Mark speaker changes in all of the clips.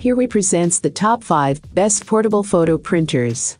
Speaker 1: Here we presents the top 5 best portable photo printers.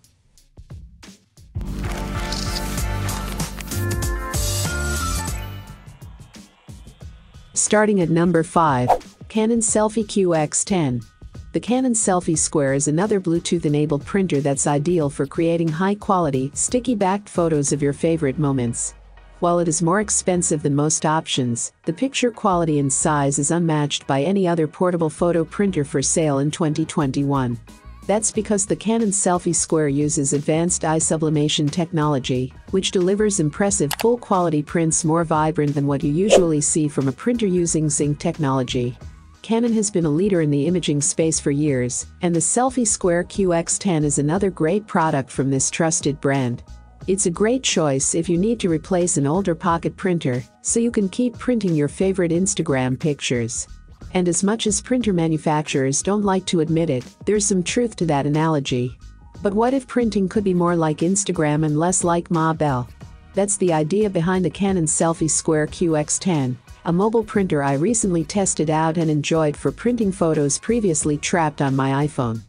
Speaker 1: Starting at number 5, Canon SELPHY QX10. The Canon SELPHY Square is another Bluetooth-enabled printer that's ideal for creating high-quality, sticky-backed photos of your favorite moments. While it is more expensive than most options, the picture quality and size is unmatched by any other portable photo printer for sale in 2021. That's because the Canon SELPHY Square uses advanced dye sublimation technology, which delivers impressive full-quality prints more vibrant than what you usually see from a printer using ZINK technology. Canon has been a leader in the imaging space for years, and the SELPHY Square QX10 is another great product from this trusted brand. It's a great choice if you need to replace an older pocket printer, so you can keep printing your favorite Instagram pictures. And as much as printer manufacturers don't like to admit it, there's some truth to that analogy. But what if printing could be more like Instagram and less like Ma Bell? That's the idea behind the Canon SELPHY Square QX10, a mobile printer I recently tested out and enjoyed for printing photos previously trapped on my iPhone.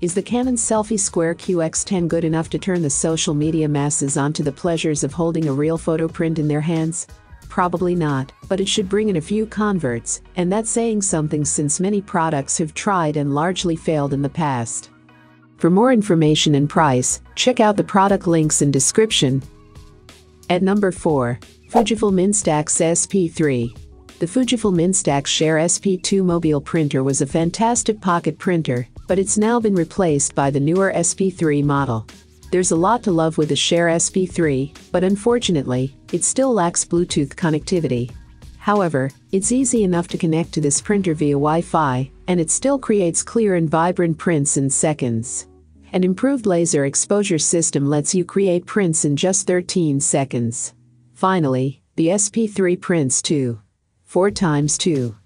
Speaker 1: Is the Canon SELPHY Square QX10 good enough to turn the social media masses onto the pleasures of holding a real photo print in their hands? Probably not, but it should bring in a few converts, and that's saying something since many products have tried and largely failed in the past. For more information and price, check out the product links in description. At number 4, Fujifilm Instax SP3. The Fujifilm Instax Share SP2 mobile printer was a fantastic pocket printer but it's now been replaced by the newer SP3 model. There's a lot to love with the Share SP3, but unfortunately, it still lacks Bluetooth connectivity. However, it's easy enough to connect to this printer via Wi-Fi, and it still creates clear and vibrant prints in seconds. An improved laser exposure system lets you create prints in just 13 seconds. Finally, the SP3 prints 2. 4 times 2.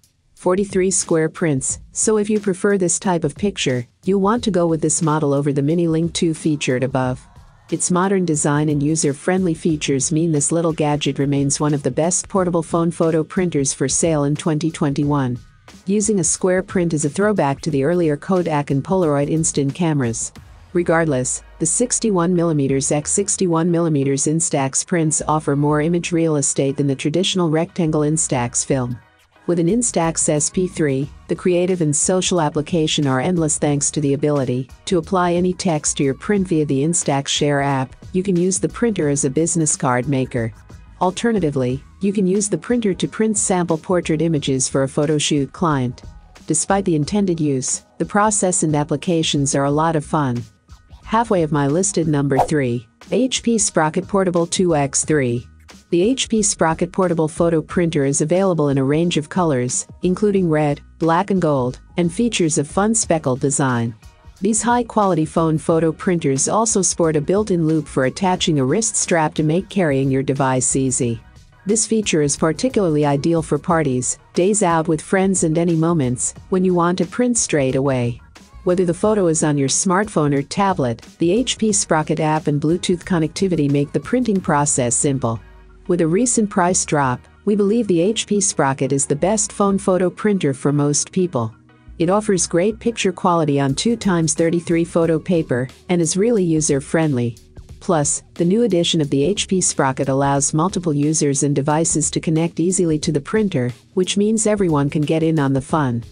Speaker 1: 43 square prints, so if you prefer this type of picture, you'll want to go with this model over the Mini Link 2 featured above. Its modern design and user-friendly features mean this little gadget remains one of the best portable phone photo printers for sale in 2021. Using a square print is a throwback to the earlier Kodak and Polaroid instant cameras. Regardless, the 61mm x 61mm Instax prints offer more image real estate than the traditional rectangle Instax film. With an Instax SP3, the creative and social application are endless thanks to the ability to apply any text to your print via the Instax Share app. You can use the printer as a business card maker. Alternatively, you can use the printer to print sample portrait images for a photo shoot client. Despite the intended use, the process and applications are a lot of fun. Halfway of my listed number 3, HP Sprocket Portable 2X3. The HP Sprocket portable photo printer is available in a range of colors, including red, black and gold, and features a fun speckled design. These high-quality phone photo printers also sport a built-in loop for attaching a wrist strap to make carrying your device easy. This feature is particularly ideal for parties, days out with friends and any moments when you want to print straight away. Whether the photo is on your smartphone or tablet, the HP Sprocket app and Bluetooth connectivity make the printing process simple. With a recent price drop, we believe the HP Sprocket is the best phone photo printer for most people. It offers great picture quality on 2x33 photo paper and is really user-friendly. Plus, the new edition of the HP Sprocket allows multiple users and devices to connect easily to the printer, which means everyone can get in on the fun.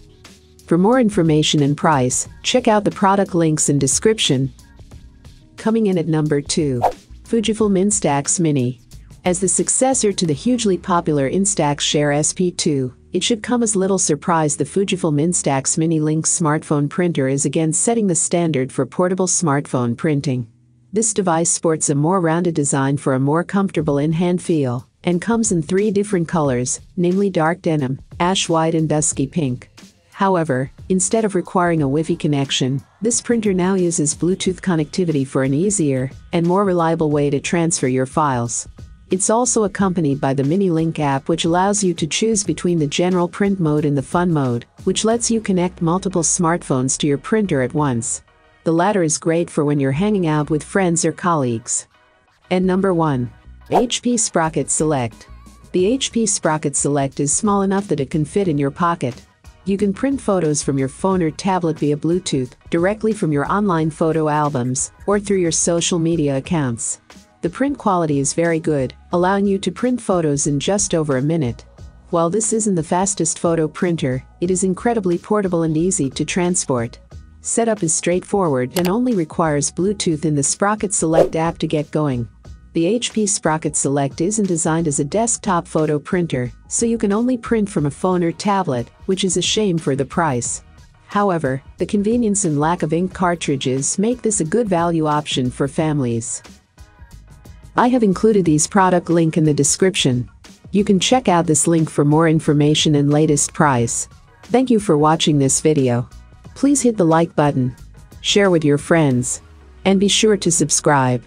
Speaker 1: For more information and price, check out the product links in description. Coming in at number 2. Fujifilm Instax Mini. As the successor to the hugely popular Instax Share SP2, it should come as little surprise the Fujifilm Instax Mini Link smartphone printer is again setting the standard for portable smartphone printing. This device sports a more rounded design for a more comfortable in-hand feel, and comes in three different colors, namely dark denim, ash white and dusky pink. However, instead of requiring a Wi-Fi connection, this printer now uses Bluetooth connectivity for an easier and more reliable way to transfer your files. It's also accompanied by the Mini Link app which allows you to choose between the general print mode and the fun mode, which lets you connect multiple smartphones to your printer at once. The latter is great for when you're hanging out with friends or colleagues. And number 1. HP Sprocket Select. The HP Sprocket Select is small enough that it can fit in your pocket. You can print photos from your phone or tablet via Bluetooth, directly from your online photo albums, or through your social media accounts. The print quality is very good, allowing you to print photos in just over a minute. While this isn't the fastest photo printer, it is incredibly portable and easy to transport. Setup is straightforward and only requires Bluetooth in the Sprocket Select app to get going. The HP Sprocket Select isn't designed as a desktop photo printer, so you can only print from a phone or tablet, which is a shame for the price. However, the convenience and lack of ink cartridges make this a good value option for families. I have included these product link in the description. You can check out this link for more information and latest price. Thank you for watching this video. Please hit the like button, share with your friends, and be sure to subscribe.